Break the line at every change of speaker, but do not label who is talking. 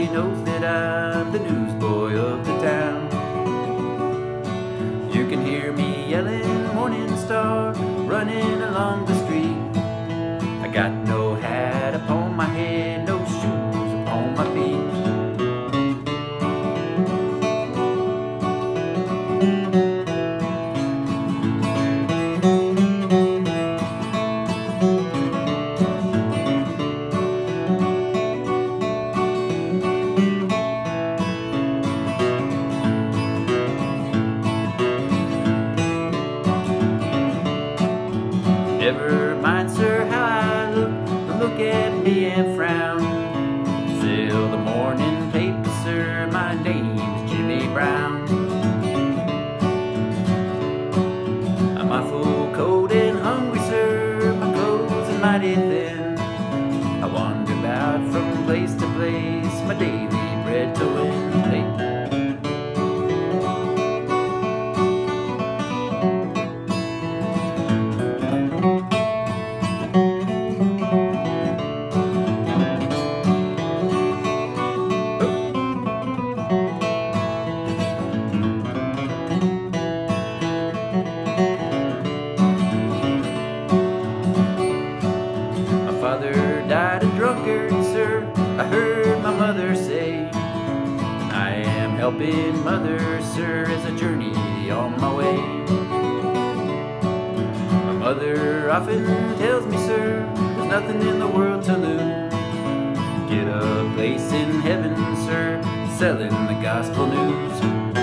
Everybody knows that I'm the newsboy of the town. You can hear me yelling Morning Star, running along the street. I got no hat upon my head, Never mind, sir, how I look. Don't look at me and frown. Sell the morning paper, sir. My name's Jimmie Brown. I'm awful cold and hungry, sir. My clothes are mighty thin. I wander about from place to place, my daily sir. I heard my mother say. I am helping mother, sir, as a journey on my way. My mother often tells me, sir, there's nothing in the world to lose. Get a place in heaven, sir, selling the gospel news.